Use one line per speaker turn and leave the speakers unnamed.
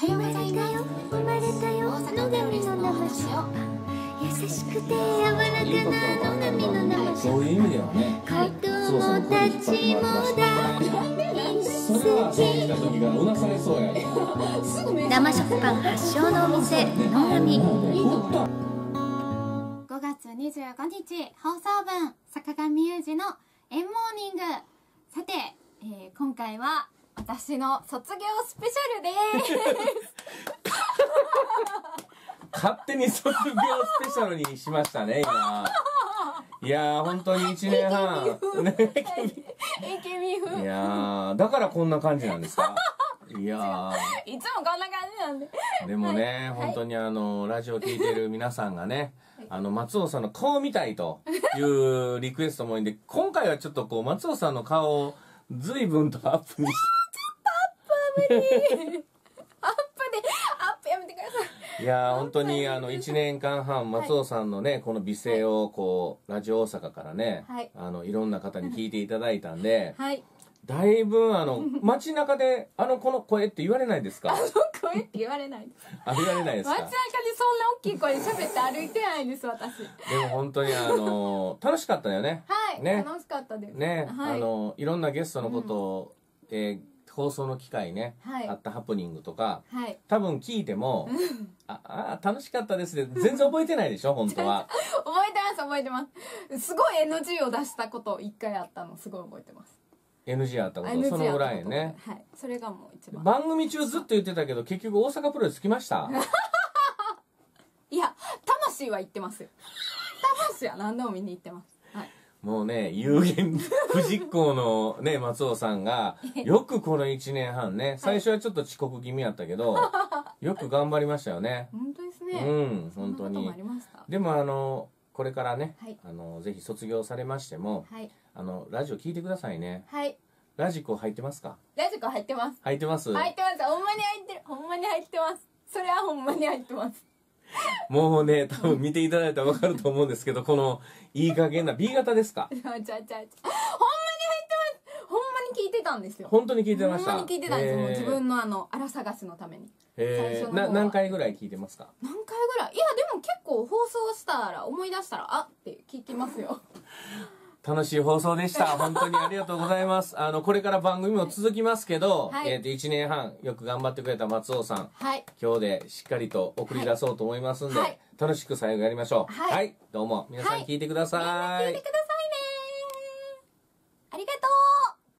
おはようございます。
生まれたよ。
大阪フェミスのお話を
優しくて柔らかな野上の生
そういう意味ではね。
子供たちも大
それはそう。来た時からうなされそうや。ね
すぐ目
生食パン発祥のお店野上
5月25日放送分坂上裕二のエンモーニング。さて、えー今回は私の卒業スペシャルです。
勝手に卒業スペシャルにしましたね今いやー本当に1年半ね
AKB 風
いやーだからこんな感じなんです。かいや
いつもこんな感じなんで
ーでもね、本当にあのラジオ聞いてる皆さんがねあの松尾さんの顔見たいというリクエストも多いんで今回はちょっとこう松尾さんの顔を随分とアップにし
アップでアップやめてください。
いやー本当にあの1年間半松尾さんのねこの美声をこうラジオ大阪からね、
はい。
あのいろんな方に聞いていただいたんで
はい。
だいぶあの街中であのこの声って言われないですか？
声って言われないです。
あ言われないですか？
街中でそんな大きい声で喋って歩いてないです私。
でも本当にあの楽しかったよね。
はい、
ね。
楽しかったです。
ね、
はい、
あのいろんなゲストのことを、えー放送の機会ね、
はい。
あったハプニングとか
はい。
多分聞いても「ああ楽しかったです」って全然覚えてないでしょ 本当は。
覚えてます覚えてます。すごい NG を出したこと一回あったのすごい覚えてます。
NG あったこ
あ
と。そのぐらいね。
はい。それがもう一番。
番組中ずっと言ってたけど結局大阪プロレス来ました？
いや魂は言ってますよ。魂は何でも見に行ってます。はい
もうね有言不実行のね松尾さんが よくこの1年半ね最初はちょっと遅刻気味やったけど よく頑張りましたよね。
本当です
う
ね
ん
そん
本当に。でもあのこれからね、
はい。
あのぜひ卒業されましても
はい。
あのラジオ聞いてくださいね。
はい。
ラジコ入ってますか？
ラジコ入ってます。
入ってます、
入ってます。ほんまに入ってる。ほんまに入ってます。それはほんまに入ってます
もうね多分見ていただいたら分かると思うんですけどこのいい加減な B 型ですか？
ちゃちゃちゃほんまに入ってますほんまに聞いてたんですよ。
本当に聞いてました。
ほんまに聞いてたんですよ、自分のあの荒探しのために。
な何回ぐらい聞いてますか？
何回ぐらい？いやでも結構放送したら思い出したらあって聞きますよ
楽しい放送でした。本当にありがとうございます。あのこれから番組も続きますけど、
はい。
えー、と1年半よく頑張ってくれた松尾さん。
はい。
今日でしっかりと送り出そうと思いますんで、
はい。
楽しく最後やりましょう。
はい。
どうも皆さん聞いてください、
聞いてください